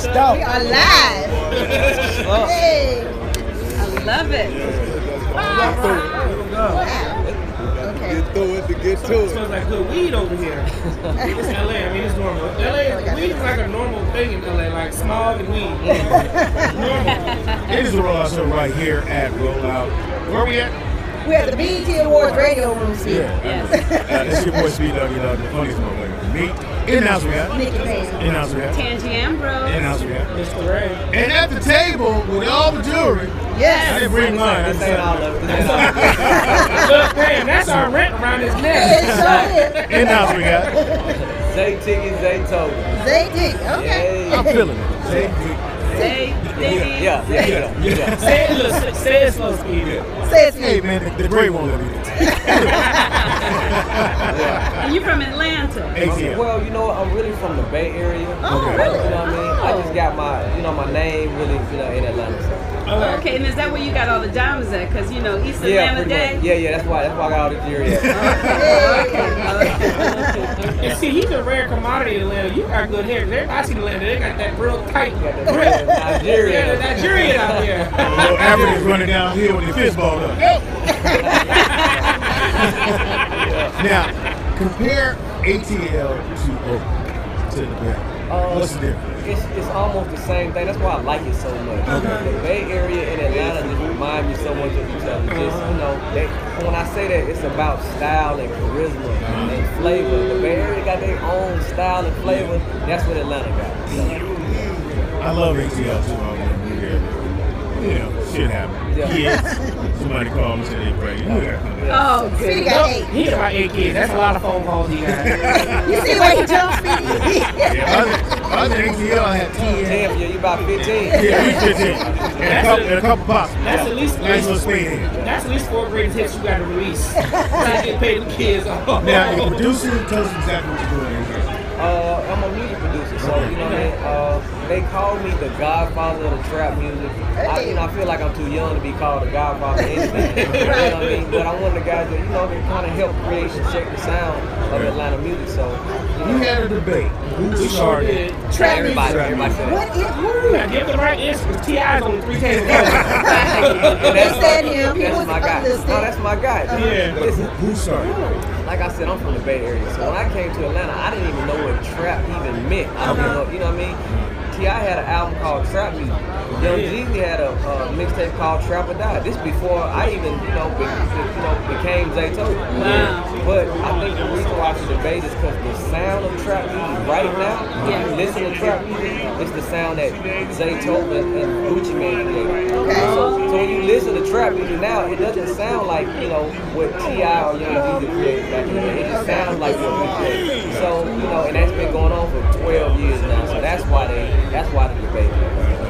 Stop. We are live. Hey. I love it. Okay. Get through it to get to Smells it. like good weed over here. it's LA. I mean, it's normal. LA, weed is like a normal thing in LA, like smog and weed. normal. It is a right here at Rollout. Where we at? We're at the BET Awards radio room here. Yes. Uh, it's your boy Speed Doggy Dog, the funniest motherfucker. Me. In house we got. Nikki Payne. In house we got. Tangi Ambrose. In house. Mr. Ray. And at the table with all the jewelry. I Yes. didn't bring mine. I This ain't all of it. This ain't all. Look, damn, that's our rent around his It neck. sure is. In house we got. Zay Tiggy, Zay Toby. Zay Okay. Yeah. I'm feeling it. Say, Diggy. Yeah, yeah, yeah, yeah. Say it, look, say it slow speed. Say it's Hey me. man, the, the great won't let me. do it. And you from Atlanta. ATL. Well, you know, I'm really from the Bay Area. Oh, Okay. really? You know what I mean? I just oh. got my, you know, my name really, you know, in Atlanta. So. Oh, okay, and is that where you got all the diamonds at? Because, you know, East Yeah, Atlanta pretty Day. much. Yeah, yeah. That's why. That's why I got all the jewelry. at. Oh, And see, he's a rare commodity in Atlanta. You got good hair. They- I see Atlanta, they got that real tight. Got the red Yeah, Nigeria. the Nigerian out there. Little Africans running downhill with their fist balled up. now, compare ATL to Oakland, to the Bay. Uh, What's the difference? It's, it's almost the same thing. That's why I like it so much. Okay. The Bay Area and Atlanta just remind me so much of each other. Just you know, they, when I say that, it's about style and charisma and flavor. The Bay Area got their own style and flavor. That's what Atlanta got. I love ATL too. I mean, we here. You know, shit happened. Yeah. Kids, somebody called me said they pregnant. You know. Oh, Speedy good. got eight. He got about eight kids. That's a lot of phone calls he got. You see where he jumped, Speedy? Yeah, I was, I was in had 10. Damn, yeah, you about 15. Yeah, he's 15. And a couple, and a couple pops. That's at least Nice little spade. That's at least four greatest hits you got to release. So you get paid the kids off. Now, your producer, tell us exactly what you're doing here. Uh, I'm a music producer, so you know what I mean. Uh, they call me the Godfather of the trap music. I, you know, I feel like I'm too young to be called the Godfather of anything. you know what I mean? But I'm one of the guys that you know can kind of help create and shape the sound of Atlanta music. So you You know, had a debate. Who We sure started? did. Trap everybody, music. everybody said that. What is who? Now give the right answer because T.I.'s only three tables. And They said him. That's my guy. understood. No, that's my guy. Yeah. Listen, Who started? Like I said, I'm from the Bay Area, so when I came to Atlanta, I didn't even know what trap even meant. I don't know, you know what I mean? T.I. had an album called Trap Music. Young Jeezy had a, a mixtape called Trap or Die. This before I even, you know, be, you know became Zaytoven. Wow. But I think the reason why it's a debate is because the sound of trap music right now, when you listen to trap music, it's the sound that Zaytoven and Gucci Mane created. Okay. So, so when you listen to trap music now, it doesn't sound like, you know, what T.I. or Young Jeezy created back in the day. It just sounds like what we created. So, you know, and that's been going on for 12 years now. So that's why they, that's why the debate.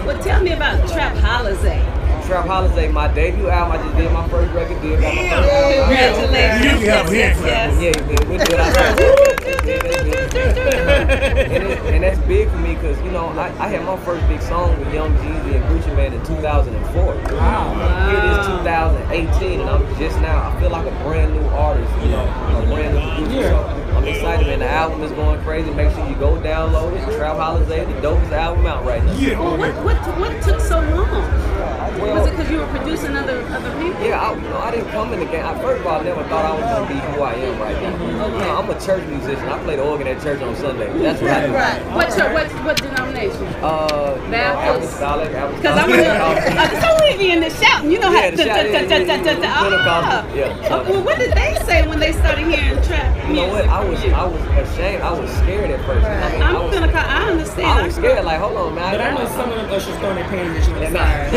Well, tell me about Trap Holiday. Trap Holiday, my debut album, I just did my first record deal, got my first album. Congratulations. You usually have a hand yes, clap. yes. Yeah, we we do it and, it, and that's big for me because you know I, I had my first big song with Young Jeezy and Gucci Mane in 2004. Wow. Here it is 2018, and I'm just now. I feel like a brand new artist, you know, a brand new producer. So I'm excited, man. The album is going crazy. Make sure you go download it. Trap Holiday, the dopest album out right now. Yeah. Well, what, what, what took so long? Well, Was it because you were producing other other people? Yeah, I, you know, I didn't come in the game. I, first of all, I never thought I was gonna be who I am right now. Mm-hmm. You know, I'm a church musician. I play the organ at church on Sunday. That's what I do. Right. What, church, what, what denomination? Uh, you know, Baptist? apostolic, apostolic. Because I'm gonna, so we be in the shouting, you know how Yeah, the shout, yeah, yeah, yeah. Pentecostal, yeah. Uh, well, what did they say when they started hearing trap You know what? I was? I was ashamed. I was scared at first. I mean, I I'm was, gonna call, I understand. I was scared. Like, hold on, man. But I know some of them ushers throwing their panties on the And side.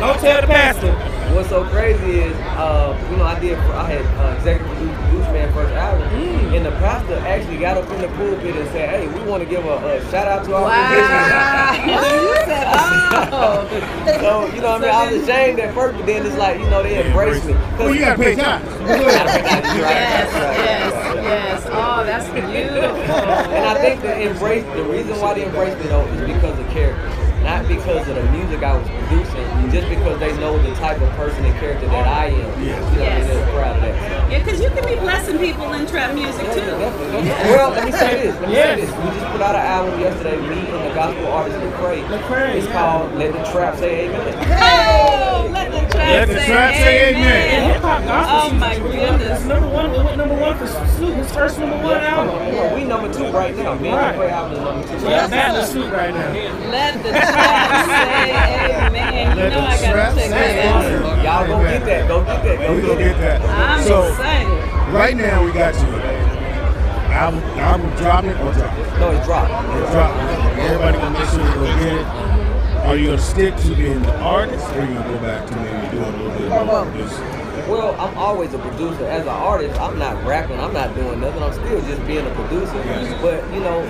Don't tell the pastor. What's so crazy is, uh, you know, I did. I had uh, executive producer Gucci Mane first album, Mm. and the pastor actually got up in the pulpit and said, "Hey, we want to give a, a shout out to our Wow. musicians." you said, oh. So you know, what I mean, I was ashamed at first, but then it's like, you know, they embraced me. 'Cause- Well, you gotta pay time. Yes, yes, yes. Oh, that's beautiful. And I think the embrace, the reason why they embrace me though is because of character. And I not because of the music I was producing, just because they know the type of person and character that I am. Yeah. You know what I mean? Yes. They're proud of that. Yeah, because you can be blessing people in trap music too. Well, let me say this. Let me say this. We just put out an album yesterday. Me and the gospel artist Lecrae. Lecrae, It's yeah. called "Let the Trap Say Amen." Oh, let the trap Let the say trap say amen. Hip hop gospel. Oh my goodness. Number one. It went number one for Snoop. His first number one album. Yeah, we number two right now. Me and Right. Lecrae album is number two. So that's Battle of Snoop right now. Let the trap say amen. you know I gotta check that out. Y'all go get that. Go get that. Go We get gonna that. get that. I'm so excited. right now we got you. Album, album dropping or dropping? No, it's dropped. It's dropping. Everybody gonna make sure they go get it. Are you gonna stick to being the artist, or are you gonna go back to maybe doing a little bit Or more both. producing? Well, I'm always a producer. As an artist, I'm not rapping. I'm not doing nothing. I'm still just being a producer. Yes. But you know,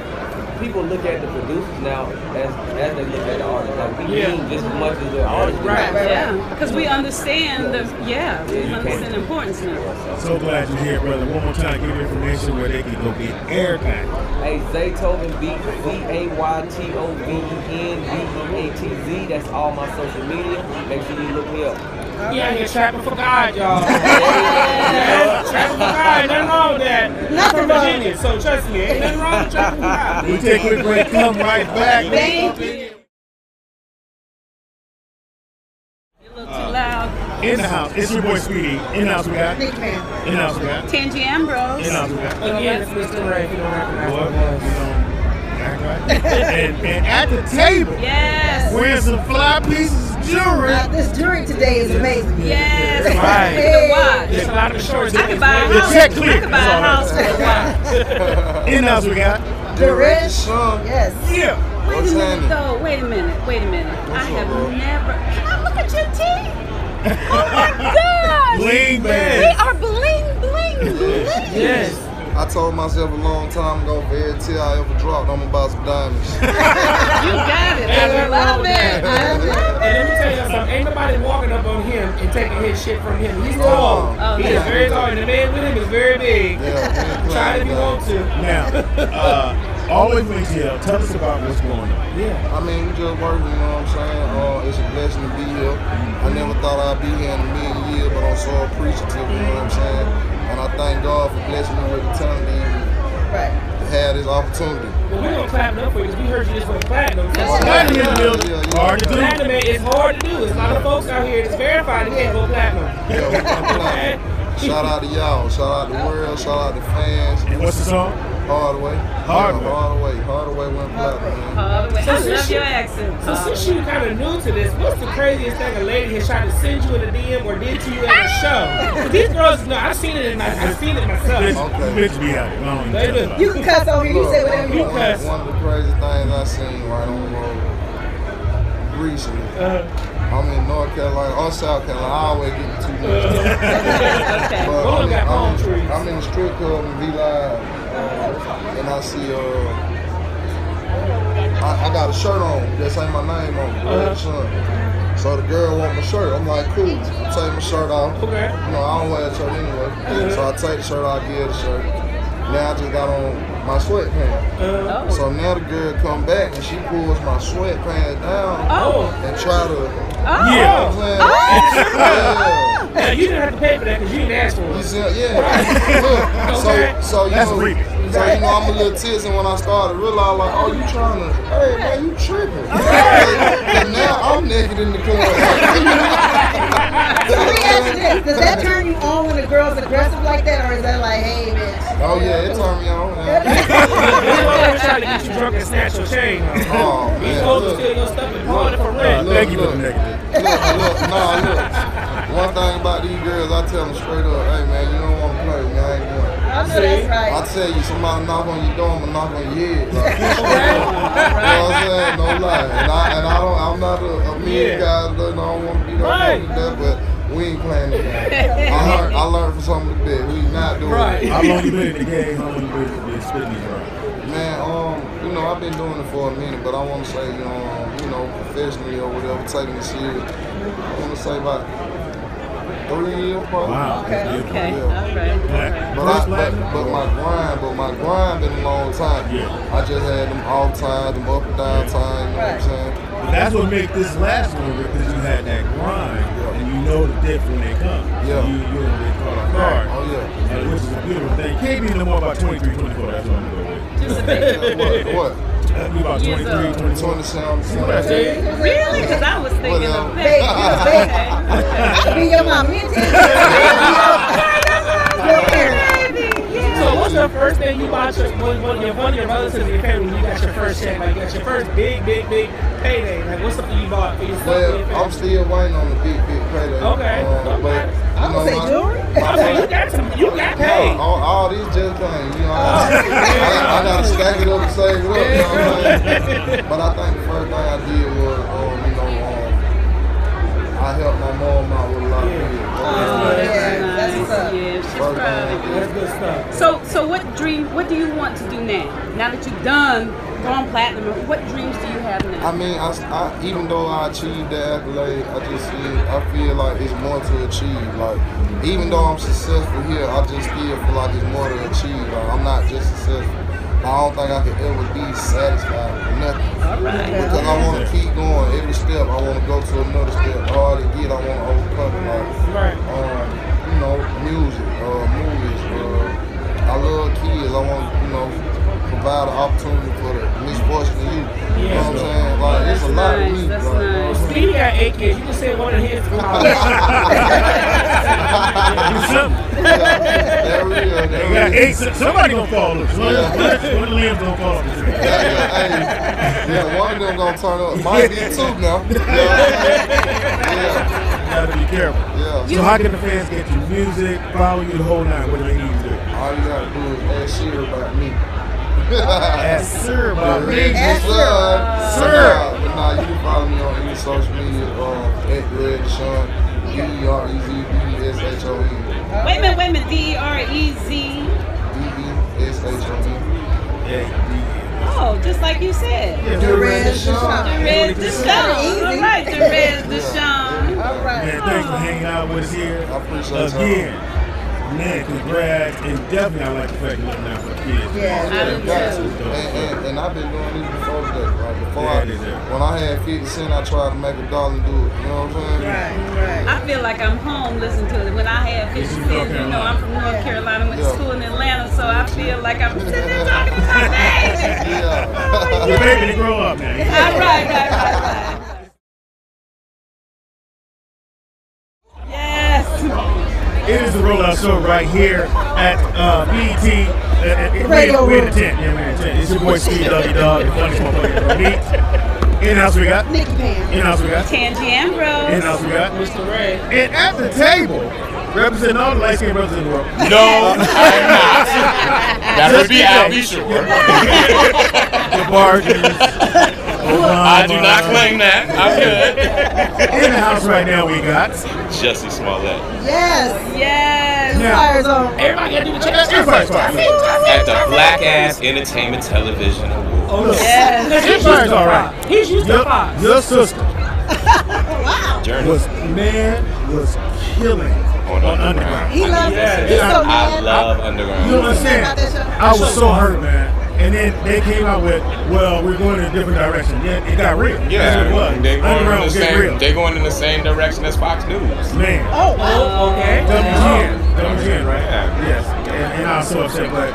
people look at the producers now as as they look at the artists. Like we Yeah. mean just as much as the artists. do. Right. Yeah, because we understand the yeah, we you understand can't- the importance now. So glad you're here, brother. One more time, give your information where they can go get airtime. Hey, Zaytoven Beat, Z A Y T O V E N B E A T Z. That's all my social media. Make sure you look me up. He out here trapping for God, y'all. Yeah, trapping for God. Nothing wrong with that. I'm from Virginia, so trust me, ain't nothing wrong with trapping for God. We take a quick break, come right back. Thank you. A little too loud. Uh, in the house, it's your boy Speedy. In the house we got. Big man. In the house we got. Tangy Ambrose. In the house we got. Again, it's Mr. Ray, if you don't recognize Boy, we voice. right. and, and at the table, Yes. wearing some fly pieces of jewelry. Uh, this jewelry today is amazing. Yes. Right. The watch. There's a lot of shorts. I could buy a The house. check I clear. could buy a house for a watch. In the house we got. Derish. Sean, Yes. Yeah. Wait a minute happening? though. Wait a minute. Wait a minute. I What's up, have bro? never. Can I look at your teeth? Oh my gosh. Bling They bang. are bling bling bling. Yes. I told myself a long time ago, for every tear I ever dropped, I'm about some diamonds. You got it. I love it. I love it. And let me tell you something, ain't nobody walking up on him and taking his shit from him. He's tall. Oh, he yeah. is very tall, and the man with him is very big. Yeah, Try it if you playing want to. Now, uh, always ATL, tell us about what's going on. Yeah. I mean, we just working, you know what I'm saying? Uh, it's a blessing to be here. I never thought I'd be here in a million years, but I'm so appreciative, you know what I'm saying? And I thank God for blessing me with the talent to even Right. have this opportunity. Well, we're gonna clap it up for you because we heard you just went platinum. That's Platinum in the Yeah, yeah, yeah. Hard to do. Platinum is hard to do. There's a lot of folks out here that's verified and can't go platinum. Yeah, we gonna play. Shout out to y'all. Shout out to the world. Shout out to the fans. And what's the song? Hardaway. Hardaway. Yeah, Hardaway. Hardaway went platinum, man. All the way. I since love you- your accent. So since you kind of new to this, what's the craziest thing a lady has tried to send you in a DM or did to you at a show? 'Cause these girls, no, I've seen it. In my, I've seen it myself. Bitch, Okay. bitch be out here. I don't even They tell do. about You can cuss over here. You say whatever you one, want. One of the crazy things I seen right on the road recently. Uh, I'm in North Carolina or South Carolina. I always get too much. okay. But I'm, I'm. I'm in the strip club in V Live, and I see uh, I, I got a shirt on that say my name on it, Uh-huh. Red So the girl want my shirt. I'm like, cool. I take my shirt off. Okay. You know, I don't wear a shirt anyway. So I take the shirt off, give the shirt. Now I just got on my sweatpants. uh, Oh. So now the girl come back and she pulls my sweatpants down Oh. and try to. Oh. Yeah. Yeah. Now you didn't have to pay for that because you didn't ask for You it. see, yeah. Look, Okay. so, so you That's know, creepy. so you know, I'm a little tipsy when I started. Realize like, oh, you trying to, hey man, you tripping? and now I'm naked in the club. So let me ask you this: Does that turn you on when a girl's aggressive like that, or is that like, hey, bitch? oh yeah, it turned me on. Man. These always trying to get you drunk and snatch your chain. Oh These man, folks will look, steal your stuff and pawn it for rent. thank you for look. the negative. look, look, nah, look. One thing about these girls, I tell them straight up, hey man, you don't want to play with me, I ain't going. I know that's I right. tell you, somebody knock on your door, I'ma knock on your head. Like, you know what I'm saying? No lie. And I, and I don't, I'm not a, a mean Yeah. guy, I don't want to be no Right. like that, but we ain't playing the game. I learned, I learned from some of the bit. We not doing Right. it. How long you been in the game? How long you been, been spitting these? Man, um, you know, I've been doing it for a minute, but I want to say, um, you know, professionally or whatever, taking it serious. I want to say about three years, probably. Wow. Okay. that's beautiful. Okay. Yeah. All right. Black. But, I, First but, but my grind, but my grind been a long time. Yeah. I just had them off time, them up and down time, you know what I'm saying? that's what makes this last one because you had that grind and you know the dip when they come. Yeah. You, you don't get caught off guard. Oh yeah. Uh, which is a beautiful thing. Can't be no more about 23, 24. That's what I'm going with. Just a bit. What? What? That'd be about Years 23, old. 24. Twenty sounds. See what I say? Really? Because I was thinking of Babe, Be your mom. Me and So what's the first thing you bought your one, one, your, one of your relatives in your family when you got your first check? Like you got your first big, big, big payday. Like what's something you bought for yourself? and your Well, I'm still waiting on the big, big payday. Okay. Um, but I you know, would say jewelry. I mean, you got some, you got paid. All, all these just things, you know. I, I, I gotta stack it up and save it up, you know what I'm saying? But I think the first thing I did I helped my mom out with a lot of. Oh, that's Yeah, nice. that's. Yeah, she's proud of you. That's good stuff. So, so what dream? What do you want to do now? Now that you've done gone platinum, what dreams do you have now? I mean, I, I, even though I achieved the accolade, I just feel, I feel like it's more to achieve. Like, even though I'm successful here, I just still feel like it's more to achieve. Like, I'm not just successful. I don't think I could ever be satisfied with nothing. All right. Because I want to keep going every step. I want to go to another step. The harder it get, I want to overcome it. Like, Right. um, you know, music, uh, movies. Uh, I love kids. I want, you know, provide an opportunity for the misfortunate youth. You know what I'm saying? Like, it's a lot of me. that's like, nice. Speedy got eight kids. You can say one of his to eight. Somebody gonna fall loose. One, one, one of the limbs gonna fall off the tree. Yeah, yeah, hey, yeah, one of them gonna turn up. Might be two now. Yeah, yeah. Gotta be careful. yeah. So how can the fans get your music, follow you the whole night? What do they need to do? All you gotta do is ask Sheer about me. Ask Sir about me. Yes, Sir. sir. But nah, you can follow me on any social media, um, at Red De'Shon, D-E-R-E-Z-B-S-H-O-N. Wait a minute, wait a minute. D E R E Z. D-E-S-H-O-N. Yeah, Oh, just like you said. yeah. Derez The De'Shon. red De'Shon. All right, the red De'Shon. All right. Man, thanks for hanging out with us here. I appreciate y'all. Again. Man, congrats. And definitely I like the fact you're looking out for the kids. Yeah. I do Got to. And, and, and I've been doing this before today. Like before Yeah, I, it is, yeah. when I had 50 cent, I tried to make a dollar do it. You know what I'm saying? Right. Right. I feel like I'm home listening to it. When I had 50 cents, you know, I'm from North Carolina, went to school in Atlanta, so I feel like I'm sitting there talking to my baby. Yeah. Your baby to grow up, man. All right, right, right, right. It is the Rollout Show right here at uh, BET. Uh, uh, Radio we're, we're in Room. the tent. Yeah, we're the tent. It's your boy Steve Doggy Dog, the funniest motherfucker ever meet. In house we got. Nikki Pam. In house we got. Tangi In Ambrose. house we got. Mr. Ray. And at the table, representing all the light skinned brothers in the world. No, I'm not. That would be Al B. Sure. The DeBarges. I do not claim that. I'm good. In the house right now we got. Jussie Smollett Yes. Yes. Now, Fires on. Everybody got to do the check. everybody's fine. at the Black Ass Entertainment Television Awards. Oh, look. Yes. Everybody's all right. He's used to Your, five. your sister Jurnee was, man, was killing on on Underground. Underground. He loves Yeah. it. He's so I mad. love You don't Underground. understand? I was so hurt, man. And then they came out with, well, we're going in a different direction. Yeah, it got real. That's what it Yeah, was. they going, in the same, real. they going in the same direction as Fox News. Man. Oh. Oh, okay. WGN. WGN, right? Yeah. Yes. And, and I was so upset, but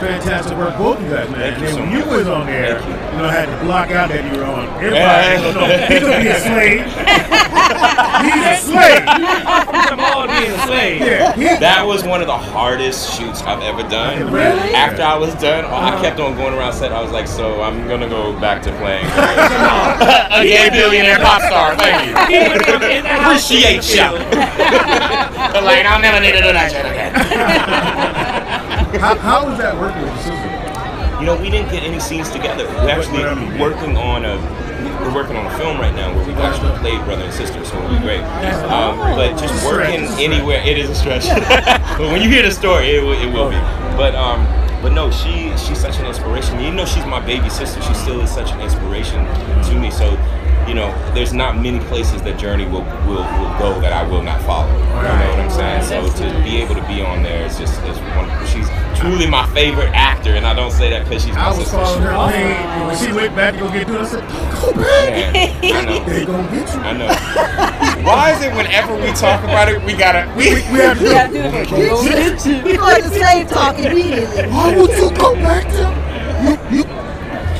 fantastic work, both you guys, man. Thank and you then so when you was on there, you. you. know, I had to block out that you were on. Everybody Yeah. ain't gonna know. He could be a slave. He's a slave. Come on, being a slave. Yeah. That was one of the hardest shoots I've ever done. Really? After I was done, I uh-huh. kept on going around set. I was like, so I'm gonna go back to playing a gay billionaire pop star. Thank you. He went down in the house. Appreciate you. But like, I'll never need to do that shit again. how, how was that working with your sister? You know, we didn't get any scenes together. We're actually What- what I mean, yeah. working on a we're working on a film right now where we've actually played brother and sister, so it'll be great. Um, but just working anywhere, it is a stretch. but when you hear the story, it will, it will be. But um, but no, she she's such an inspiration. Even though she's my baby sister, she still is such an inspiration to me. So. You know, there's not many places that Jurnee will, will, will go that I will not follow. You know what I'm saying? So to be able to be on there is just is wonderful. She's truly my favorite actor, and I don't say that because she's my I was sister. following She- her thing, and when she went back to go get to I said, go back. Man, I they gonna get you. I know. Why is it whenever we talk about it, we gotta we, We have to do Yeah, it. do it. We go into slave talk immediately. Why would you go back to? You, you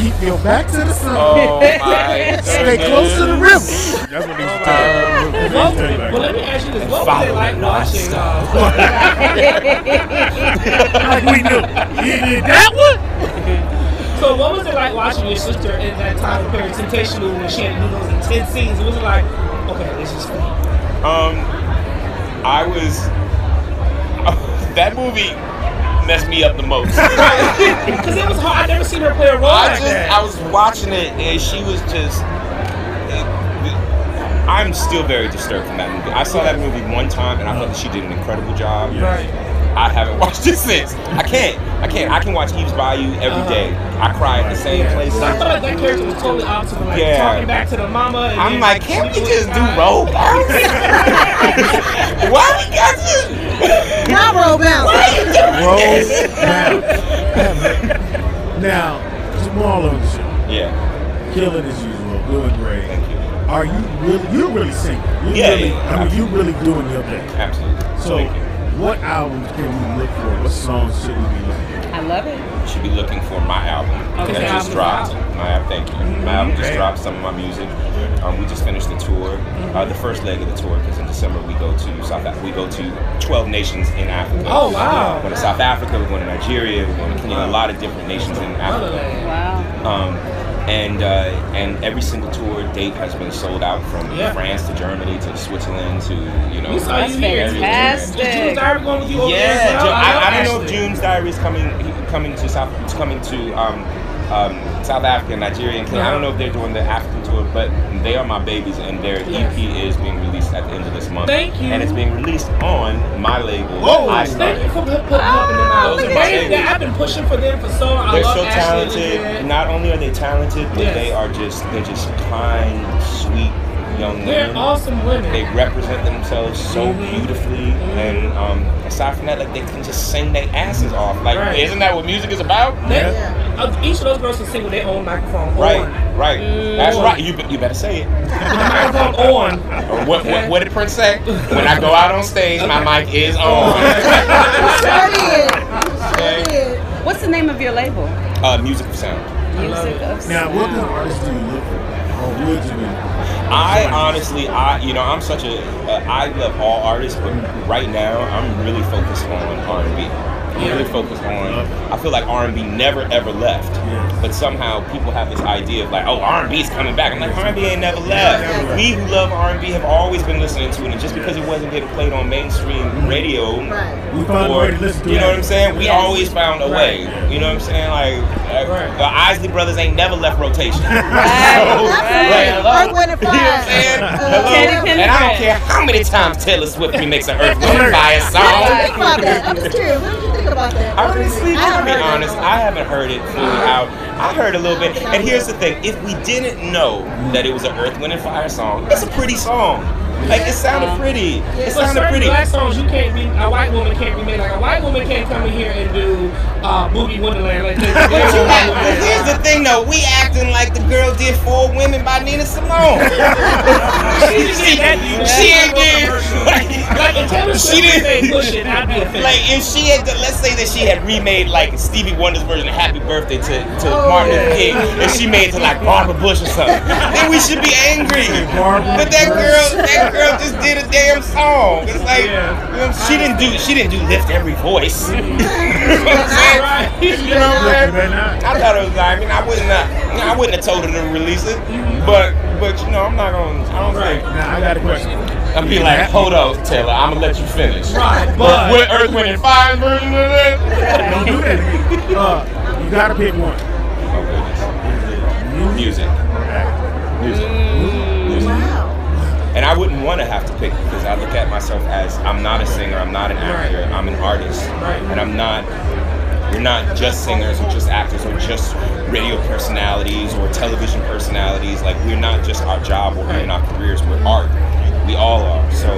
keep your back to the sun. Oh my Stay close to the river. That's what they used to tell you. That's what they used to tell you back Well, let me ask you this: What was it like watching? Uh, Like we knew. You did that one? so, what was it like watching your sister in that time period, Temptation when she had to do those intense scenes? It Was it like, okay, this is fun? Um, I was that movie messed me up the most. Because it was hard. I never seen her play a role I like just that. I was watching it and she was just. I'm still very disturbed from that movie. I saw that movie one time and I thought that she did an incredible job. Right. I haven't watched it since. I can't. I can't. I can watch Eve's Bayou every uh-huh. day. I cry at the same place. I like that character was totally opposite. Like Yeah. talking back to the mama. And I'm then like, can't we just do bounce? Why we got to? Not roll bounce. Roll bounce. Now, Jamal on the show, Yeah. killing as usual, doing great. Thank you. Are you really? You're really singing. You're Yeah, really, yeah, I mean, you're really doing your thing. Absolutely. So, Thank you. what albums can we look for? What songs should we be looking for? I love it. You should be looking for my album Okay, that just dropped. My album, thank you. My album just dropped some of my music. Um, we just finished the tour, uh, the first leg of the tour, because in December we go to South. Africa. we go to 12 nations in Africa. Oh, wow. We're going to South Africa. We're going to Nigeria. We're going to Kenya. A lot of different nations in Africa. Wow. Um, and uh, and every single tour date has been sold out from Yeah. France to Germany to Switzerland to you know. We saw That's you here. fantastic. Is June's Diary going with you over there Yeah, as well? Ju- I, I don't know if June's Diary is coming coming to South coming to um, um, South Africa, Nigeria, and Kenya. I don't know if they're doing the African tour, but they are my babies, and their Yes. EP is being released at the end of this month. Thank you. And it's being released on my label. Whoa. I Thank you started. for put- putting helping them out. Those are They- my they- babies. I've been pushing for them for so long. I They're love so talented. Not only are they talented, but Yes. they are just they're just kind, sweet young They're awesome women. They represent themselves so Mhm. beautifully, and um, aside from that, like they can just sing their asses off. Like, Right. isn't that what music is about? They- Yeah. uh, each of those girls can sing with their own microphone Right, on. right. That's right. You, you better say it. The microphone on. Or what, what, what did Prince say? When I go out on stage, my mic is on. Sure did. Sure. What's the name of your label? uh, music of sound. Music of Sound. Now, what kind of artists do you look for? Or would you be? I honestly, I you know, I'm such a, uh, I love all artists, but right now I'm really focused on R&B. I'm really focused on. I feel like R&B never ever left, Yeah. but somehow people have this idea of like, oh, R&B is coming back. I'm like, R&B ain't never left. Never. We who love R&B have always been listening to it, and just because it wasn't getting played on mainstream radio, Right. We found a way to listen to you it. know what I'm saying? We always found a way. You know what I'm saying? Like Right. The Isley Brothers ain't never left rotation. Right, So, Absolutely. hello? Earth, Wind, and You know what I'm saying? Fire. Hello? Teddy Pendergrass. And I don't care how many times Taylor Swift remakes an Earth, Wind, and Fire What did you song. think about that? I'm just curious. What did you think about that? Honestly, I to haven't be heard that honest, song. I haven't heard it fully out. I heard a little bit. And here's the thing: if we didn't know that it was an Earth, Wind, and Fire song, it's a pretty song. Like it sounded pretty. It But sounded pretty. black songs you can't be a white woman can't remake. Like a white woman can't come in here and do uh, Boogie Wonderland like this. But you got, but here's the thing though, we acting like the girl did Four Women by Nina Simone. she, she, she ain't did. Like if Taylor She Swift didn't- remade Push It, I'd be offended. Like if she had, let's say that she had remade like Stevie Wonder's version of Happy Birthday to, to Martin Luther King, and she made it to like Barbara Bush or something, then we should be angry. But that girl, that girl just did a damn song. It's like Yeah. she didn't do, she didn't do lift every voice. you know what I'm saying? You know what I'm saying? I thought it was. I mean, I wouldn't. Have, I wouldn't have told her to release it, but but you know, I'm not gonna. I don't think. Now, I got a question. I'm be like, hold up, Taylor. I'm gonna let you finish. Right, But but with Earth, Wind, and Fire version of that. Don't do that. Uh, you gotta pick one. Oh goodness. Music. Music. Music. And I wouldn't want to have to pick because I look at myself as I'm not a singer, I'm not an actor, I'm an artist, and I'm not. We're not just singers or just actors or just radio personalities or television personalities. Like we're not just our job or in our careers. We're art. We all are. So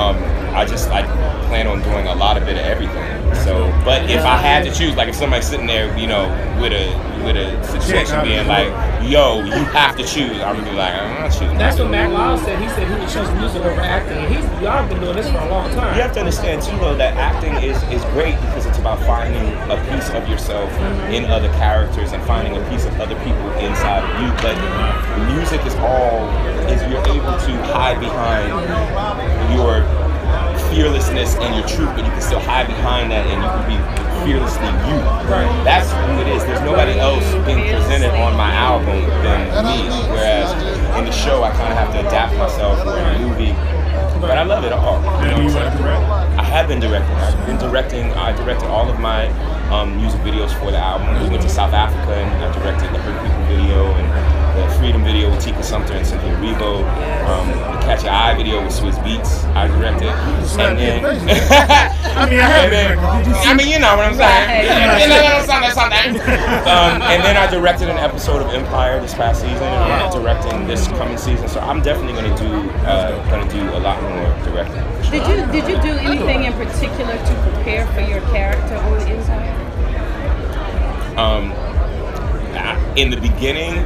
um, I just I plan on doing a lot of bit of everything. So, but if I had to choose, like if somebody's sitting there, you know, with a with a situation being like, "Yo, you have to choose," I'm gonna be like, "I'm not choosing." That's what Matt Lyles said. He said he would choose music over acting. He's y'all been doing this for a long time. You have to understand too, though, that acting is is great because it's about finding a piece of yourself mm-hmm. in other characters and finding a piece of other people inside of you. But music is all is you're able to hide behind your fearlessness and your truth, but you can still hide behind that and you can be fearlessly you. Right. That's who it is. There's nobody else being presented on my album than me. Whereas in the show, I kind of have to adapt myself or in the movie. But I love it all. You know what I'm saying? I have been directing. I've been directing. I directed all of my um, music videos for the album. We went to South Africa and I directed the Hurt People video and the Freedom video with Tika Sumpter and Cynthia Erivo. Um, the Catch Your Eye video with Swizz Beatz. I directed. And then, I mean, I then, you? I mean, you know what I'm saying. You know, something, something. Um, and then I directed an episode of Empire this past season, and I'm directing this coming season. So I'm definitely going to do uh, going to do a lot more directing. Did you did you do anything in particular to prepare for your character on the inside? Um, I- in the beginning,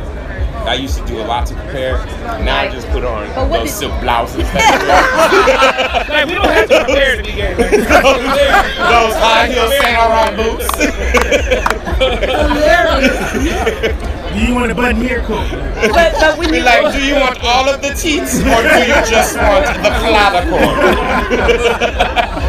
I used to do a lot to prepare. Now I just put on But those did- silk blouses. That Like, we don't have to prepare to be gay. Like, those high heel Saint Laurent boots. Do you want a button here? Cool. But but when you like, do you want all of the teats or do you just want the clavicle?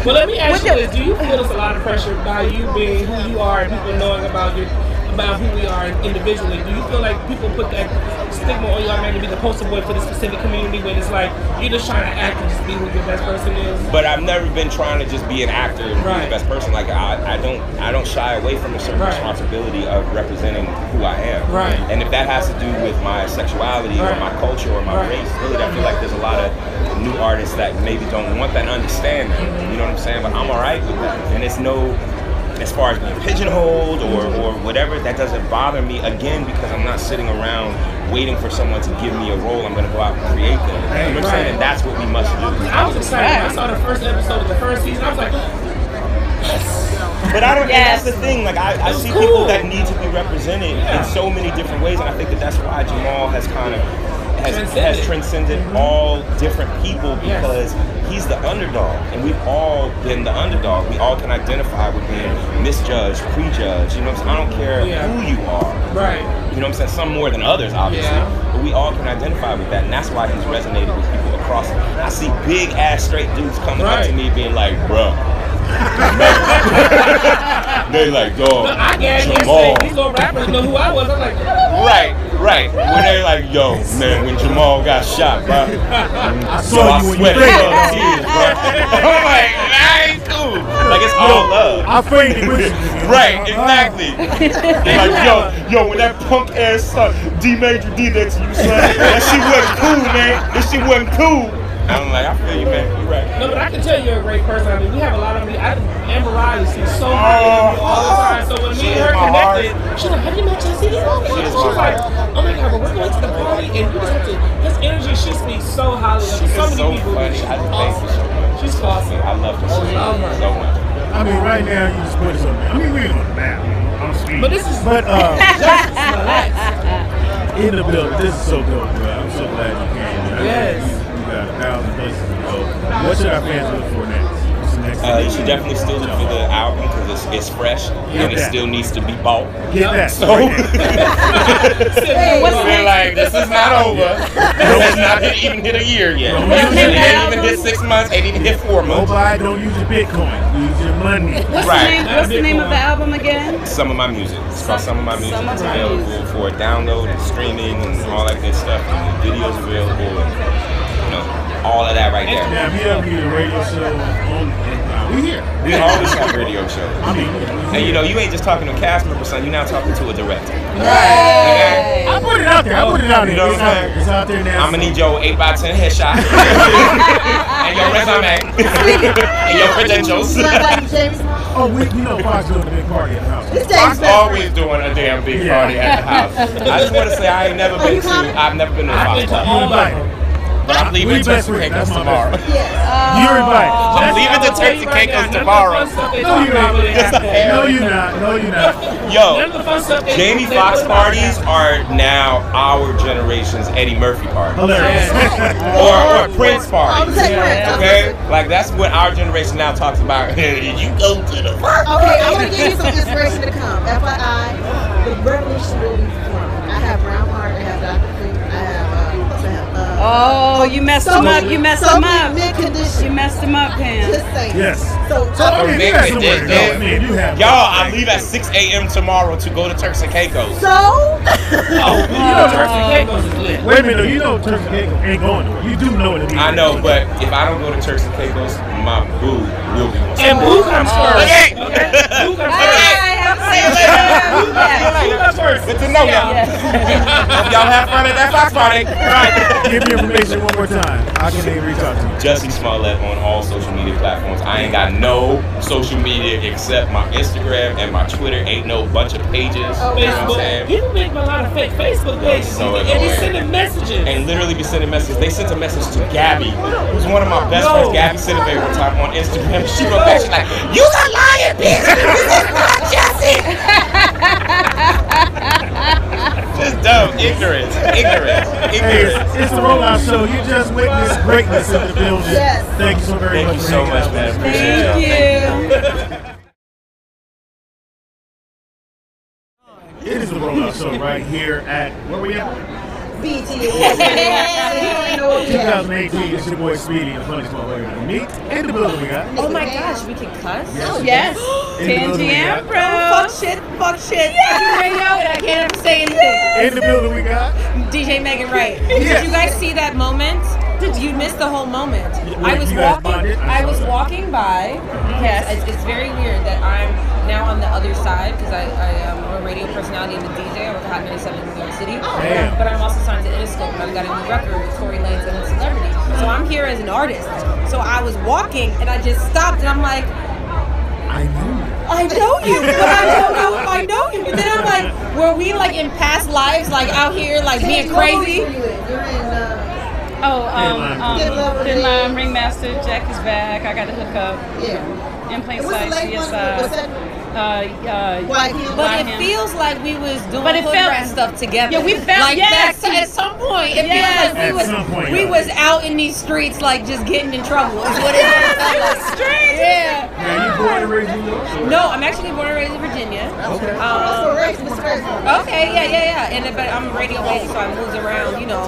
Well, let me ask What you this: Do you feel there's a lot of pressure by you being who you are and people knowing about your about who we are individually? Do you feel like people put that stigma on you automatically to be the poster boy for this specific community when it's like you're just trying to act and just be who your best person is? But I've never been trying to just be an actor and be the best person. Like I, I don't I don't shy away from a certain Right. responsibility of representing who I am. Right. And if that has to do with my sexuality or my culture or my Right. race, really, I feel like there's a lot of new artists that maybe don't want that and understand that. You know what I'm saying? But I'm alright with that. And it's no as far as being pigeonholed or, or whatever, that doesn't bother me again because I'm not sitting around waiting for someone to give me a role. I'm gonna go out and create them. You know what I'm saying? And that's what we must do. I was excited. when I saw the first episode of the first season. I was like, But I don't. Yes. And that's the thing. Like I, I see cool. people that need to be represented Yeah. in so many different ways, and I think that that's why Jamal has kind of has, Transcended. has transcended all different people Yes. because he's the underdog, and we've all been the underdog. We all can identify with being misjudged, prejudged. You know, what I'm saying? I don't care Yeah. who you are. right. You know what I'm saying? Some more than others, obviously. Yeah. But we all can identify with that. And that's why he's resonated with people across. I see big ass straight dudes coming up to me being like, "Bro." they like, dog. I guess Jamal. these little rappers know who I was. I'm like, Right, right. When they like, yo, man, when Jamal got shot, bro. I saw you when you sweated prayed. blood tears, bro. I'm like, that ain't cool. Like it's all um, love. I framed it with you. Right, exactly. They like, yo, yo, when that punk ass son, D Major did that to you, son, that shit wasn't cool, man. That shit wasn't cool. I'm like, I feel you, man. You're right. No, but I can tell you're a great person. I mean, we have a lot of. I, Amber Riley sees so highly of all the time. So when me and her She heart. connected, she's like, "Have you met Jussie?" She's like, "Oh my God, but we're going to the party, and you just have to." His energy, she speaks so highly of So many so people. funny. She's I just thank so awesome. She's awesome. I love her so Love her. so much. I mean, right now you just put us on. I mean, we ain't on the map. I'm sweet. But this is- But uh, Relax. in the building, this is so dope, bro. I'm so glad you came. man. I know Yes. You, you got a thousand places to go. What should our fans look for next? What's the next Uh, you should definitely still look for the album because it's, it's fresh and it still needs to be bought. Get that. So. Hey, What's the We're like, this is not over. It's not hit, even hit a year yet. What's It the name ain't even album? hit six months, ain't even hit four months. buy, don't use your Bitcoin. Use your money. What's Right. the name? What's the name of the album again? Some of my music. It's called Some of My Music. Some It's available Music. for download and streaming and all that good stuff. And the videos available and you know all of that right there. Now, if you ever need a radio show on, we here. We always have radio shows. I mean, And you know, you ain't just talking to a cast member, son. You're now talking to a director. Right. I put it out there. I put it out there. You know what I'm saying? it's out there now. I'm gonna need your 8 by 10 headshot and your resume and your credentials. Like like Oh, we, you know, Foxx doing a big party at the house. This Foxx James. always doing a damn big Yeah. party at the house. I just want to say I ain't never been to. I've never been to a I've Foxx party. All of Invite. them. But I'm leaving We to Turks best and friends. Caicos That's my tomorrow. Yes. You're invited. I'm leaving to I'll tell Turks you and Caicos now, none of the tomorrow. fun stuff they No, you about really ain't. happens. No, you're not. No, you're not. Yo, of the fun stuff they Jamie they Foxx parties are now our generation's Eddie Murphy party. Hilarious. Or, or oh, Prince oh, I'm party. Okay? Like that's what our generation now talks about. you go to the Okay, I'm gonna give you some inspiration to come. FYI, the revolution will be forming. I have Brown Oh, you messed so him up. You messed so him up. mid You messed him up, Pam. Just saying. Yes. So, So, I mean, you got somewhere to. I mean, you have. Y'all, I leave at 6 a.m. tomorrow to go to Turks and Caicos. so, Oh, You know Turks and Caicos is lit. Wait a minute. You know Turks and Caicos ain't going nowhere. You do know it. I know, but if I don't go to Turks and Caicos, my boo will be on And Boo comes first. Okay. Boo comes first. Have a safe trip. Yeah. Boo comes first. Good to know y'all. Hope y'all have fun at that Foxx party. Right. Give me information one more time. How can they reach out to you? Jussie Smollett on all social media platforms. I ain't got no social media except my Instagram and my Twitter. Ain't no bunch of pages. Oh, you know what I'm Facebook. saying? People make a lot of fake Facebook pages So and they sending messages. and literally be sending messages. They sent a message to Gabby, who's one of my best No. friends, Gabby Sidibe, one time on Instagram. She wrote back, she's like, "You a lying bitch! This is not Jussie." Just dumb, ignorance, ignorance, Hey, ignorance. it's, it's the Rollout Show. You just witnessed greatness in the building. Yes. Thank you so very Thank much. you for so much, man. with us. Appreciate y'all. Thank you. It is the Rollout Show right here at where we at? BT. You already know what we have. 2018. It's your boy Speedy, the funniest motherfucker to meet. In the building we got. Oh my gosh, we can cuss? Yes. Oh, yes. In the building we 10 got. bro. Oh, fuck shit, fuck shit. I do radio and I can't say anything. In the building we got. DJ Megan Ryte. Yes. Did you guys see that moment? Did you miss the whole moment? I was walking. I I was walking by. Yes, it's, it's very weird that I'm now on the other side because I, I am a radio personality and a DJ. I work at Hot 97 in New York City. Oh, Damn. But I'm also signed to Interscope and I've got a new record with Tory Lanez and a celebrity. So I'm here as an artist. So I was walking and I just stopped and I'm like, I know. you. I know you, but I don't know if I know you. But then I'm like, were we like in past lives, like out here, like being crazy? were you in? You're in, uh, Oh, um, Deadline. um, Deadline. Deadline Ringmaster, Jack is back. I got the hookup. yeah. In plain What's sight. CSI. What's that? Uh, uh, White Hill. But it him. feels like we was doing But it hood felt- rat stuff together. Yeah, we felt- like yes. that- at some point. It Yes. feels like we At was some point, we yeah. was out in these streets like just getting in trouble. Is what it Yes, it was like. strange. Yeah. Now you born and raised in New York? No, I'm actually born and raised in Virginia. Okay. Um, race was crazy. Okay, yeah, yeah, yeah. And but I'm a radio lady, so I moved around, you know,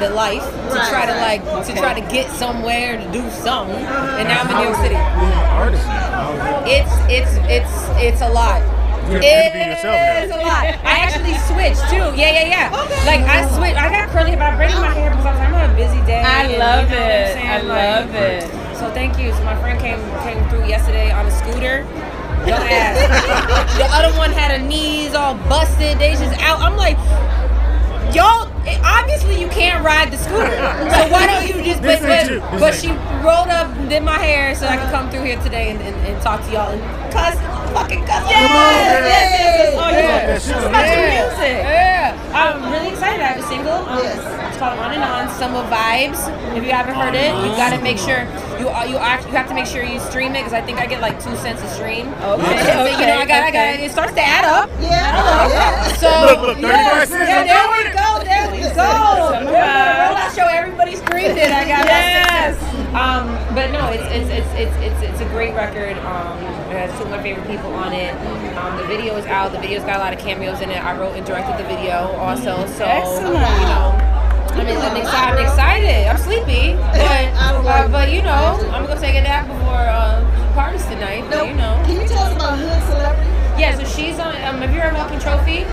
the life to Right, try to right. like to try to get somewhere to do something. And now I'm in New York City. Artist now. It's it's it's it's a lot. You're It interviewing yourself now. is a lot. I actually switched too. Yeah, yeah, yeah. Like I switched. I got curly but I braided my hair because I was like, I'm on a busy day. I and you love know what I'm it. I Like, love it. So thank you. So my friend came came through yesterday on a scooter. Don't ask. the other one had her knees all busted. They just out. I'm like, y'all. Obviously, you can't ride the scooter. So why don't you just? But, but, but she rolled up, and did my hair, so I could come through here today and, and, and talk to y'all and cuss, fucking cuss. Come on, man. yes, Oh, yes, you yes. That shit It's on about your there. music. Yeah, I'm really excited. I have a single. Um, Yes. It's called On and On Summer Vibes. If you haven't heard it, you gotta make sure you uh, you act, you have to make sure you stream it because I think I get like two cents a stream. Okay, So, you know, I got I got it starts to add up. Yeah. yeah. So Look, look, yes, yeah, there we go, there we go. Summer There we go. vibes. Show, everybody screamed it. I got Yes. Um, but no, it's it's it's it's it's, it's a great record. Um, it has two of my favorite people on it. Um, the video is out. The video's got a lot of cameos in it. I wrote and directed the video also. So Excellent. you know. I mean, I'm excited. I'm excited. I'm sleepy, but uh, but you know, I'm gonna take a nap before uh, parties tonight. No, But, you know, Can you tell us about Hood Celebrity? yeah. So she's on. Um, have you heard Walking Trophy?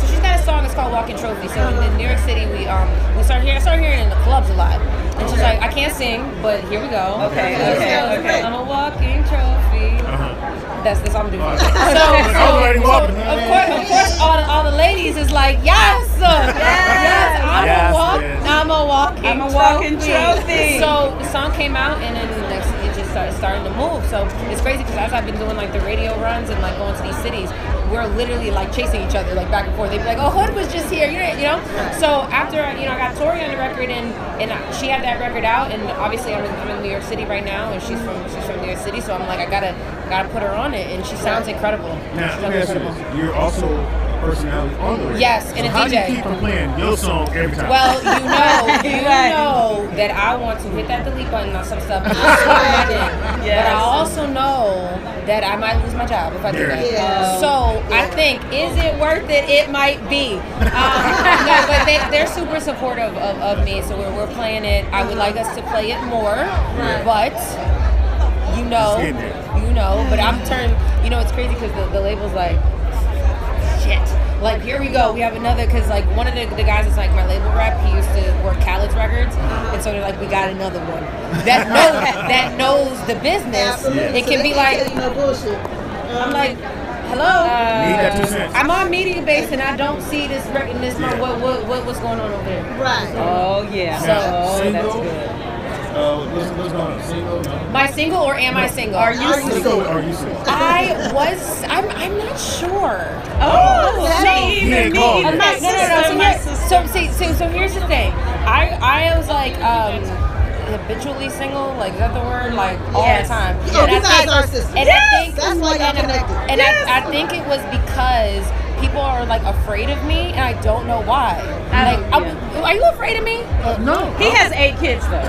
So she's got a song. It's called Walking Trophy. So in, in New York City, we um we started hearing I started hearing it in the clubs a lot. And she's like, I can't sing, but here we go. Okay, So okay, it's okay. I'm a walking trophy. Uh-huh. That's that's all I'm doing. So, I was so, of course, of course, all the, all the ladies is like, yes, awesome. Yes, I'm Yes, a walk. yes. I'm a walking. I'm a walking trophy. So the song came out, and then the next started starting to move. So it's crazy because as I've been doing like the radio runs and like going to these cities, we're literally like chasing each other like back and forth. They'd be like, "Oh, Hood was just here," you know. You know? So after you know, I got Tory on the record, and and she had that record out, and obviously I'm in, I'm in New York City right now, and she's from she's from New York City, so I'm like, I gotta gotta put her on it, and she sounds incredible. Now, sounds you incredible. this. You're also personality on the radio. Yes, and so a how do DJ. you keep from playing your song every time? Well, you know, you Right. know that I want to hit that delete button on some stuff. and just throw my name. Yes. But I also know that I might lose my job if I do that. Yeah. So I think, is it worth it? It might be. Um, no, but they, they're super supportive of, of me, so we're, we're playing it. I would like us to play it more, but you know, It's getting there. you know. But I'm turning. You know, it's crazy because the, the label's like shit. Like here we go. We have another because like one of the, the guys that's like my label rep. He used to work Khaled's records, uh-huh. and so they're like, we got another one that knows that knows the business. Absolutely. It So can be like tell you no bullshit. I'm like, hello. Need that uh, two cents. I'm on Mediabase and I don't see this record. This Yeah. what, what what what's going on over there? Right. Oh yeah. so, oh, single, that's good. Uh, what's, what's going on? Single? No. My single or am I single? Are you Are you Let's go with Are You Single? I was. I'm. I'm not sure. Oh, So- see, He me, called even it. my Okay, no, no, no. So, here, so, see, so, so here's the thing. I, I was like, um, habitually single, like is that the word? Like all Yes. the time. Yeah, And I you guys think- are sisters. And Yes, I think that's why y'all and, connected. And I, I think it was because people are like afraid of me, and I don't know why. I Like, don't- I- are you afraid of me? Uh, no. He has eight kids though.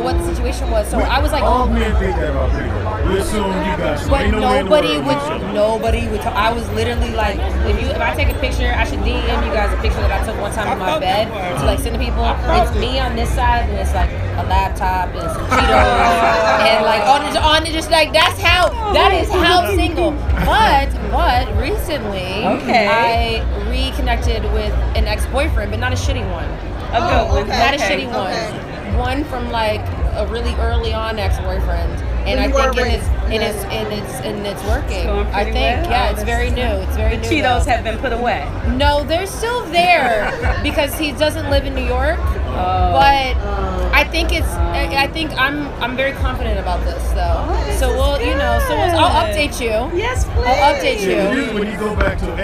or what the situation was. So I was like, all oh, men think that about pretty girls. We assume you got some. but no way in the nobody would, nobody would. Talk. I was literally like, if you, if I take a picture, I should DM you guys a picture that I took one time in my bed to like send to people. It's me on this side, and it's like a laptop and some Cheetos, and like on the, on the, just like that's how that is how single. But but recently, Okay. I reconnected with an ex boyfriend, but not a shitty one. A good Oh, one. okay. Not a Okay. shitty one. okay. One from like a really early on ex-boyfriend, and When I think and it's and it's and it's and it's working. going I think well. yeah, it's very new. It's very The new. Cheetos though. have been put away. no, they're still there because he doesn't live in New York. Oh. But Oh. I think it's I, I think I'm I'm very confident about this though. Oh, this so we'll you know so we'll, I'll update you. Yes, please. I'll update you. Yeah, usually when you go back to an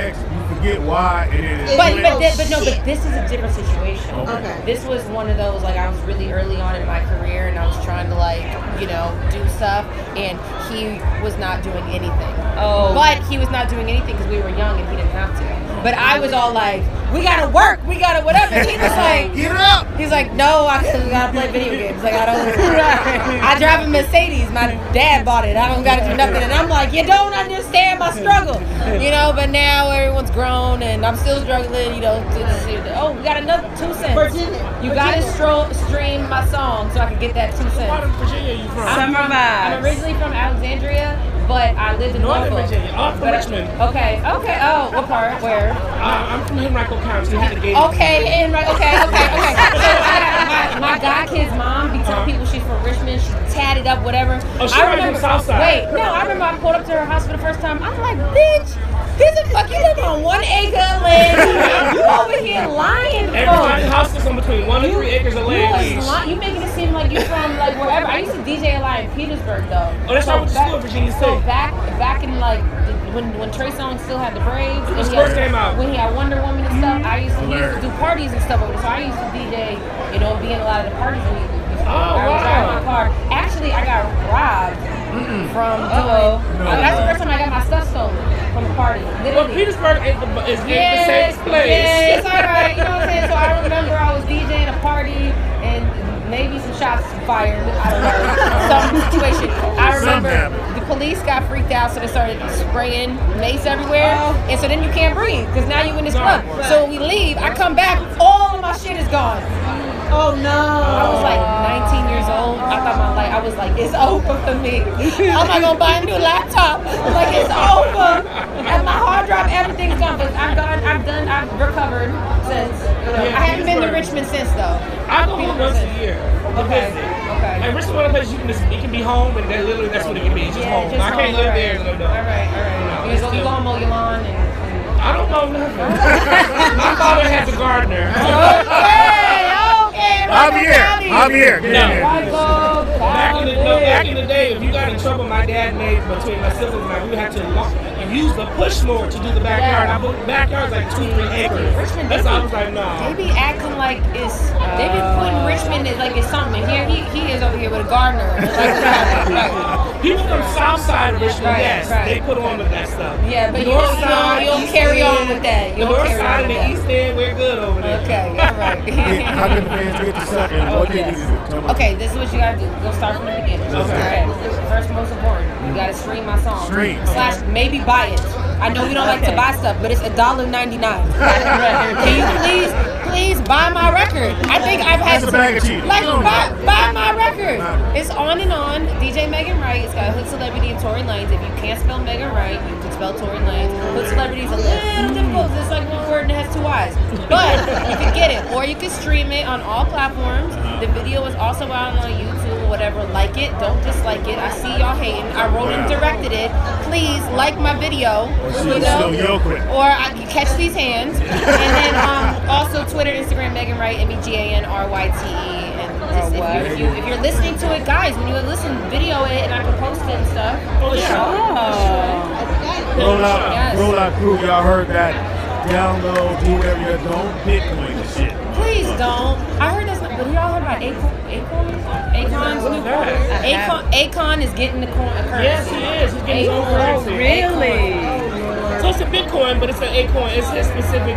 ex, you forget why, it's But but, know but no, but this is a different situation. Okay. This was one of those like I was really early on in my career and I was trying to like you know do stuff and he was not doing anything. Oh. But he was not doing anything because we were young and he didn't have to. But I was all like, we gotta work, we gotta whatever. And he was like, Get it up! He's like, no, I still gotta play video games. Like I don't. I drive a Mercedes. My dad bought it. I don't gotta do nothing. And I'm like, you don't understand my struggle, you know. But now everyone's grown and I'm still struggling, you know. To, to, oh, we got another two cents. Virginia. You gotta Virginia. stro- stream my song so I can get that two What part of cents. Virginia are you from? I'm, Summer from, vibes. I'm originally from Alexandria, but I lived in Northern Norfolk. Virginia. Oh, I'm from Richmond. Okay, okay. Oh, what part? Where? Uh, I'm from Henrico County. Okay, right, okay, okay, okay. So I, my, my god kid's mom be telling people she's from Richmond. She tatted up, whatever. Oh, she I right from Southside. Wait, no, I remember I pulled up to her house for the first time. I'm like, bitch, this is fuck. You live on one acre of land. folks. house is on between one and three acres of You, land was each. you making it seem like you're from like wherever. I used to DJ a lot in Petersburg though. Oh, that's So right, went back- school at Virginia So State. back back in like the- when when Trey Songz still had the braids and His he first had, came out. when he had Wonder Woman and stuff, I used to, he used to do parties and stuff over there. So I used to DJ, you know, be in a lot of the parties. And we, Oh, I would drive wow. my car. Actually, I got robbed from doing. Uh-oh. uh, that's the first time I got my stuff stolen from a party. Well, Petersburg is the, is the Yes, safest place. yes, all right. You know what I'm saying? So I remember I was DJing a party and maybe some shots fired. I don't know. Some situation. I remember the police got freaked out, so they started spraying mace everywhere. Oh. And so then you can't breathe because now you in this club. So when we leave, I come back, all of my shit is gone. Oh no. I was like 19 years old. I thought my life, I was like, it's over for me. I'm not gonna buy a new laptop. Like it's over. And my hard drive, everything's gone. But I've gone, I've done, I've recovered since. I haven't been to Richmond since though. I go home once a year. to Okay. visit. Okay. And Richmond, one of the places you can just, it can be home, and that literally that's what it can be. It's just Yeah, home. just I can't live right. there and live there. All right, all right. You go, you go and mow your lawn and. I don't know nothing. My father has a gardener. Okay, okay. Javier, Javier, No. here. Back in, the, no, back in the day, if you got in trouble, my dad made between my siblings and I, we had to walk, use the push mower to do the backyard. I put backyard's like two, three acres. Richmond, That's they why I be- was like, no. They be acting like it's. They be putting uh, Richmond as like it's something. And here he, he is over here with a gardener. Like. People from south side of Richmond, Right, yes, right. they put on with that stuff. Yeah, but The you north don't- you don't- side, you don't east carry on with that. You the north carry side on and the east end, we're good over there. Okay, all right. How can fans get to suck and what they need do? Okay, this is what you gotta do. Go start from the beginning. Okay. First, most important, you gotta stream my song. Stream. Slash, maybe buy it. I know we don't like to buy stuff, but it's a dollar ninety nine. Can you please, please buy my record? I think I've had That's a bag of like buy, buy my record. It's on and on. DJ Megan Ryte. It's got Hood Celebrity and Tory Lanez. If you can't spell Megan Ryte, you can spell Tory Lanez. Hood Celebrity is a little difficult. It's like one word and it has two eyes. But you can get it, or you can stream it on all platforms. The video is also out on YouTube whatever. Like it, don't dislike it. I see y'all hating. I wrote and directed it. Please like my video. You know. yo quick. Or I catch these hands. And then um, also Twitter, Instagram, Megan Ryte, M E G A N R Y T E. And just if, you, if, you, if you're listening to it, guys, when you listen, video it and I can post it and stuff. Oh, yeah. Roll out, Yes. roll out crew. Y'all heard that? Download, do whatever you don't Bitcoin and shit. Please don't. I heard that's but y'all heard about Akon? Akon? Akon's new is that? Akon, Akon is getting the coin. Yes, he is. He's getting his own Akon. currency. Really? So it's a Bitcoin, but it's an Akoin. It's his specific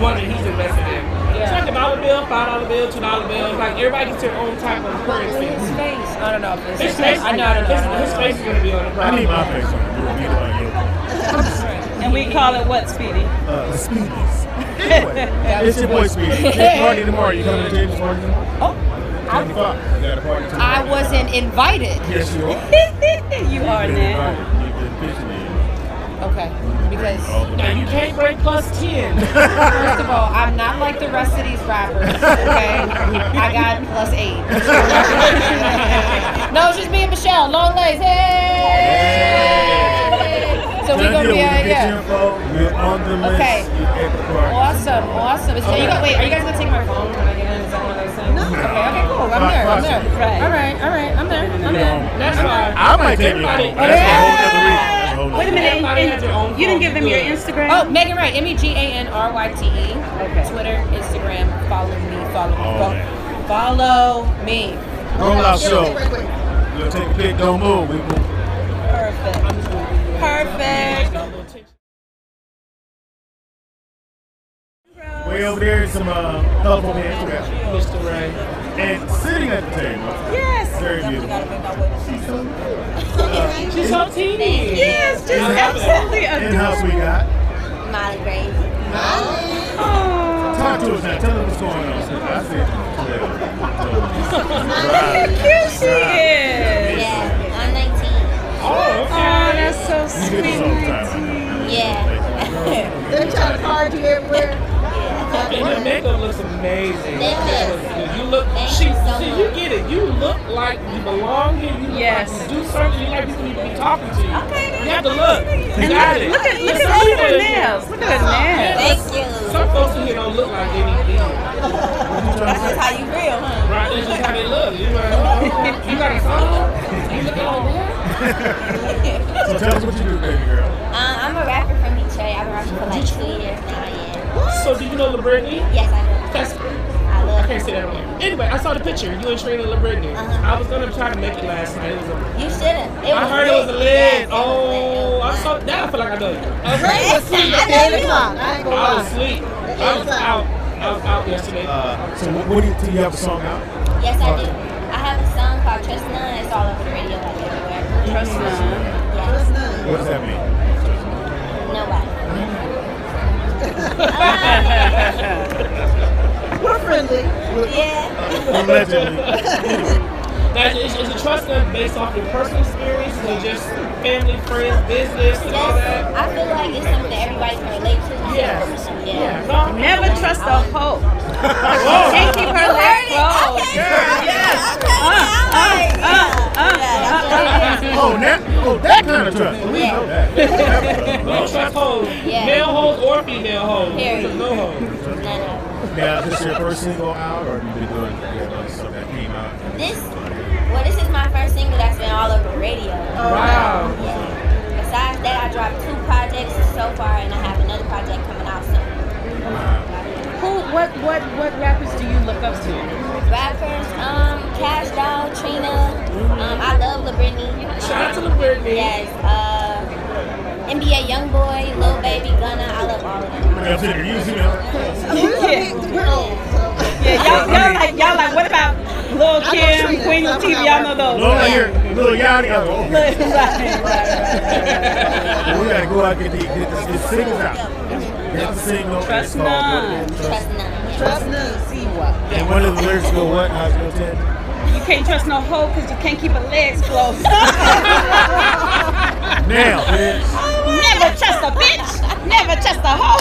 one that he's invested in. It's like a dollar bill, five dollar bill, two dollar bill. It's like everybody gets their own type of currency. His face. I don't know if it's His face, I know, I don't know. I know. His, his face is gonna be on the I need my face on it. Do it on yo. And we call it what, Speedy? Uh, Speedies. Anyway, it's your boy Speedy. Big party tomorrow. You coming to James' party? Oh, 75. You got a party. I wasn't invited. Yes, you are. you are You've now. invited. You've been pitching in. Okay. Because oh, Now you can't break plus ten. First of all, I'm not like the rest of these rappers, okay? I got plus eight. no, it's just me and Michelle, long legs. Hey! So we Done gonna be We uh, yeah. info. We're on the list. Okay. You at the party. Awesome, awesome. Is, are you guys, wait, are you guys gonna take my phone when I get in? Is that one of those things? No. Okay, okay, cool. I'm there. I'm there. Right. All right, all right. I'm there. I'm there. That's why. I might take you. Everybody- That's a whole other reason. That's a whole Wait a minute. Everybody and- has their own you didn't give them your Instagram? Oh, Megan Ryte. M E G A N R Y T E. Okay. Twitter, Instagram. Follow me. Follow me. All Follow, follow me. Roll out show. We'll take a pic. Don't move. We move. Perfect. Perfect. Way over there is some uh, colorful hands. Mr. Ray. And sitting at the table. Yes. Very beautiful. She's so teeny. Yes, just I love it. absolutely In house we got. Molly Brazy. Oh, Talk to us now. Tell us what's going on. I see it. how cute she is. Yeah, I'm 19. Oh, Oh, that's so sweet. this all the time. Yeah. They try to card you everywhere. And your makeup looks amazing. Thank you. Looks. You look. Thank she, you so see, much. you get it. You look like you belong here. You Yes. like you do something. You like people need to be talking to you. Okay. You have to look. You And got look, it. look at look Some at look at her nails. Look at her nails. Thank you. Some folks in here don't look like they need to That's just how you feel, huh? Right? That's just how they look. You like, oh, you got a song? You looking like that? So tell us what you do, baby girl. Um, I'm a rapper from Detroit. I've been rapping for like two years now, yeah. So do you know LaBrittany? Yes, I do. That's I I can't say that on air. Anyway, I saw the picture. You and Trina LaBrittany. Uh-huh. I was gonna try to make it last night. It was a You shouldn't. I was heard it was a lit. lid. Yes, Oh, lit. I It was saw lit. now. I feel like I know you. Ray was asleep at 8 o'clock. I ain't I was lie. asleep. I was out. I was out yesterday. Uh, so what, what do you, do you have a song out? Yes, I do. I have a song called Trust None. It's all over the radio, like everywhere. Trust none. Yeah. Trust none. What does that mean? We're friendly. Yeah. Allegedly. Now, is, is the trust done based off your personal experience or just family, friends, business, and all that? I feel like it's something that everybody can relate to. Yes. Yeah. No? Never trust a hoe. Oh. Can't keep her legs closed. Yes. Oh, that, oh, that kind of trust. We know that. We don't trust hoes. Yeah. Male hoes or female hoes. Period. No hoes. None of Now, is this your first single out, or have you been doing yeah, other stuff that came out? This, well, this is my first single that's been all over the radio. Wow. Yeah. Besides that, I dropped two projects so far, and I have another project coming out soon. Who? What? What? What rappers do you look up to? Rappers, um, Kash Doll, Trina, um, I love La Britney. Shout out to La Yes, uh, NBA YoungBoy, Lil Baby, Gunna, I love all of them. Yeah, Peter, you see me? Yeah, y'all, y'all like y'all like. What about Lil Kim, Queen Latifah? Y'all know those. Little here, Lil Yachty. I go, oh, Right, right, right. we gotta go out and get the, get the, get the singles out. Get the single. Trust it's called none. Trust- Trust none. Trust none. See what? And one of the lyrics go what? How's it go, Ted? You can't trust no hoe because you can't keep her legs closed. Now, bitch. Never trust a bitch. Never trust a hoe.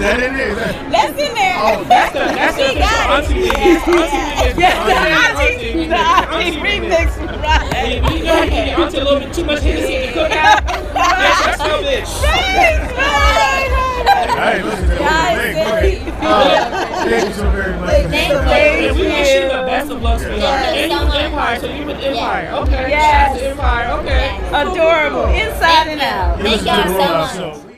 That in there? That's in there. Oh, that's the, that's the official auntie remix. Auntie. Yeah, the Auntie the auntie remix, right? You you know, you give auntie a little bit too much Hennessy the cookout. Bitch, that's your bitch. I ain't listening to the whole thing. Okay. Uh, thank you so very much. Thank you. We wish you the best of luck, sweetheart. Yeah, And you so with. Empire, so you with Empire. Okay. Yes. Shout out to Empire. Okay. Adorable, inside and out. Thank Listen to the y'all so much. Show.